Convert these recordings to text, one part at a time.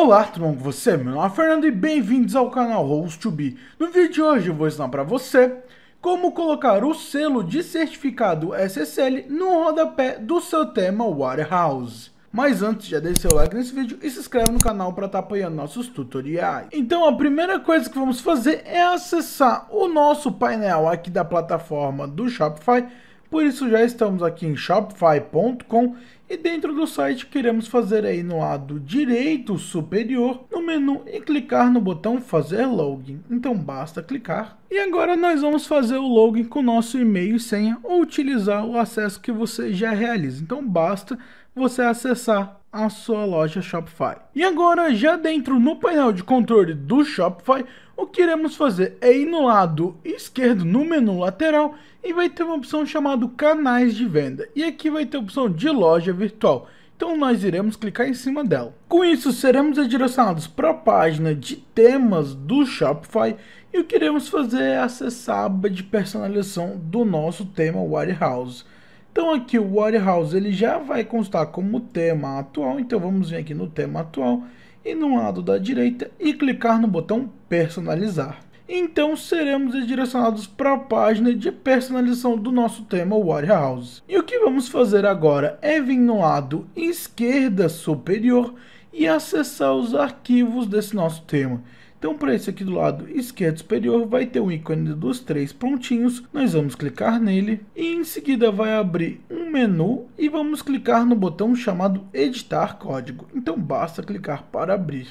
Olá, tudo bom com você? Meu nome é Fernando e bem-vindos ao canal Host2Be. No vídeo de hoje eu vou ensinar para você como colocar o selo de certificado SSL no rodapé do seu tema Warehouse. Mas antes, já deixe seu like nesse vídeo e se inscreve no canal para estar tá apoiando nossos tutoriais. Então a primeira coisa que vamos fazer é acessar o nosso painel aqui da plataforma do Shopify. Por isso já estamos aqui em shopify.com e dentro do site queremos fazer aí no lado direito superior no menu e clicar no botão fazer login. Então basta clicar. E agora nós vamos fazer o login com nosso e-mail e senha ou utilizar o acesso que você já realiza. Então basta você acessar a sua loja Shopify. E agora, já dentro no painel de controle do Shopify, o que iremos fazer é ir no lado esquerdo no menu lateral e vai ter uma opção chamada canais de venda. E aqui vai ter a opção de loja virtual. Então nós iremos clicar em cima dela. Com isso, seremos redirecionados para a página de temas do Shopify e o que iremos fazer é acessar a aba de personalização do nosso tema Warehouse. Então aqui o Warehouse ele já vai constar como tema atual, então vamos vir aqui no tema atual e no lado da direita e clicar no botão personalizar. Então seremos redirecionados para a página de personalização do nosso tema Warehouse. E o que vamos fazer agora é vir no lado esquerda superior e acessar os arquivos desse nosso tema. Então, para esse aqui do lado esquerdo superior, vai ter o ícone dos três pontinhos. Nós vamos clicar nele e em seguida vai abrir um menu e vamos clicar no botão chamado Editar Código. Então, basta clicar para abrir.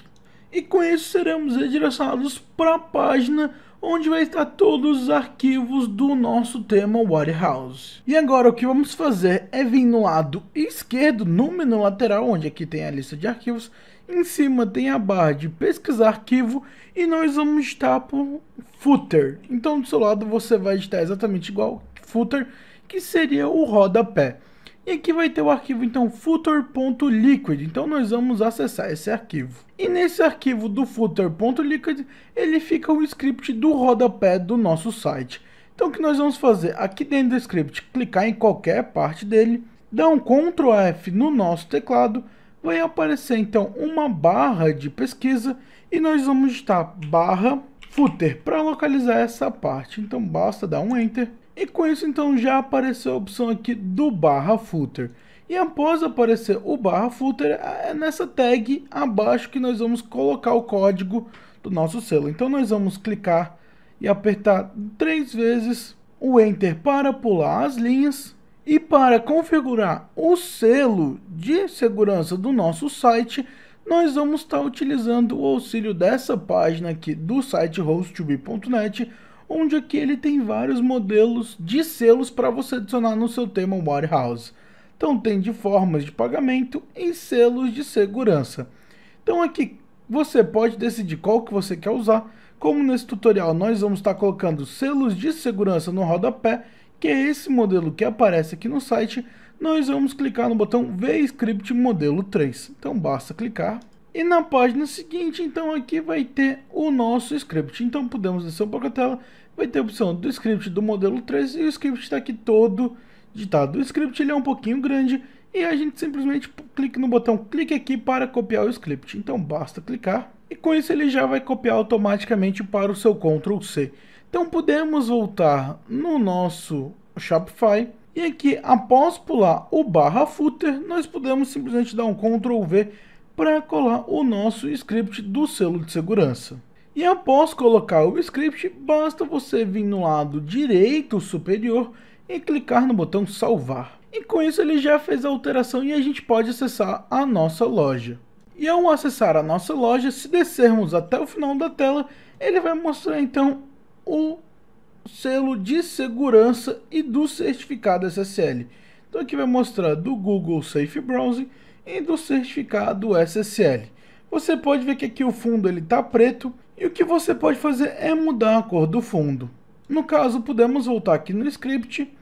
E com isso seremos redirecionados para a página onde vai estar todos os arquivos do nosso tema Warehouse. E agora o que vamos fazer é vir no lado esquerdo, no menu lateral, onde aqui tem a lista de arquivos, em cima tem a barra de pesquisar arquivo e nós vamos estar por footer. Então do seu lado você vai estar exatamente igual footer, que seria o rodapé. E aqui vai ter o arquivo então footer.liquid, então nós vamos acessar esse arquivo. E nesse arquivo do footer.liquid, ele fica o script do rodapé do nosso site. Então o que nós vamos fazer? Aqui dentro do script, clicar em qualquer parte dele, dar um Ctrl F no nosso teclado, vai aparecer então uma barra de pesquisa e nós vamos estar barra footer para localizar essa parte. Então basta dar um Enter e com isso então já apareceu a opção aqui do barra footer. E após aparecer o barra footer, é nessa tag abaixo que nós vamos colocar o código do nosso selo. Então nós vamos clicar e apertar três vezes o Enter para pular as linhas. E para configurar o selo de segurança do nosso site, nós vamos estar utilizando o auxílio dessa página aqui do site host2be.net, onde aqui ele tem vários modelos de selos para você adicionar no seu tema Warehouse. Então tem de formas de pagamento e selos de segurança. Então aqui você pode decidir qual que você quer usar. Como nesse tutorial nós vamos estar colocando selos de segurança no rodapé, que é esse modelo que aparece aqui no site, nós vamos clicar no botão VScript modelo 3. Então basta clicar e na página seguinte, então aqui vai ter o nosso script. Então podemos descer um pouco a tela, vai ter a opção do script do modelo 3 e o script está aqui todo ditado. O script ele é um pouquinho grande e a gente simplesmente clica no botão clique aqui para copiar o script. Então basta clicar e com isso ele já vai copiar automaticamente para o seu Ctrl C. Então podemos voltar no nosso Shopify e aqui após pular o barra footer, nós podemos simplesmente dar um Ctrl V para colar o nosso script do selo de segurança. E após colocar o script, basta você vir no lado direito superior e clicar no botão salvar. E com isso ele já fez a alteração e a gente pode acessar a nossa loja. E ao acessar a nossa loja, se descermos até o final da tela, ele vai mostrar então o selo de segurança e do certificado SSL. Então aqui vai mostrar do Google Safe Browsing e do certificado SSL. Você pode ver que aqui o fundo ele está preto e o que você pode fazer é mudar a cor do fundo. No caso, podemos voltar aqui no script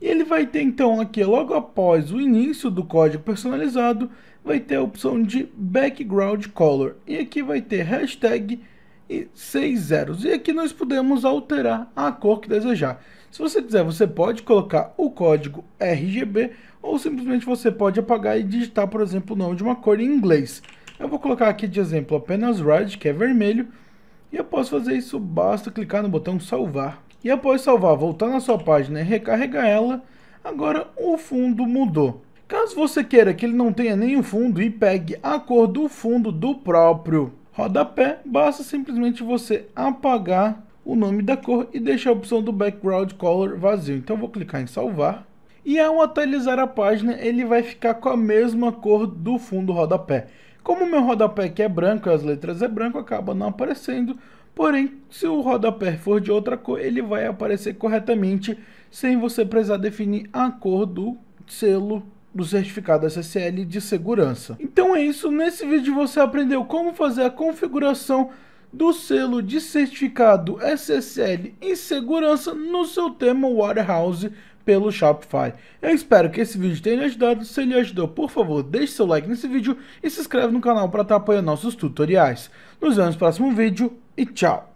e ele vai ter então aqui logo após o início do código personalizado, vai ter a opção de background color e aqui vai ter hashtag e seis zeros. E aqui nós podemos alterar a cor que desejar. Se você quiser, você pode colocar o código RGB ou simplesmente você pode apagar e digitar, por exemplo, o nome de uma cor em inglês. Eu vou colocar aqui de exemplo apenas Red, que é vermelho, e após fazer isso, basta clicar no botão salvar. E após salvar, voltar na sua página e recarregar ela, agora o fundo mudou. Caso você queira que ele não tenha nenhum fundo e pegue a cor do fundo do próprio rodapé, basta simplesmente você apagar o nome da cor e deixar a opção do background color vazio. Então vou clicar em salvar. E ao atualizar a página, ele vai ficar com a mesma cor do fundo rodapé. Como meu rodapé aqui é branco e as letras é branco, acaba não aparecendo. Porém, se o rodapé for de outra cor, ele vai aparecer corretamente, sem você precisar definir a cor do selo do certificado SSL de segurança. Então é isso, nesse vídeo você aprendeu como fazer a configuração do selo de certificado SSL em segurança no seu tema Warehouse pelo Shopify. Eu espero que esse vídeo tenha ajudado. Se ele ajudou, por favor, deixe seu like nesse vídeo e se inscreve no canal para estar apoiando nossos tutoriais. Nos vemos no próximo vídeo e tchau!